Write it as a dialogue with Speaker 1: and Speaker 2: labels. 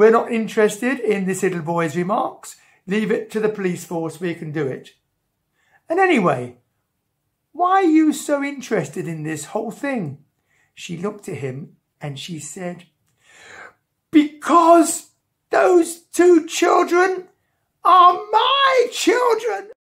Speaker 1: We're not interested in this little boy's remarks. Leave it to the police force. We can do it. And anyway, why are you so interested in this whole thing? She looked at him and she said, Because those two children are my children.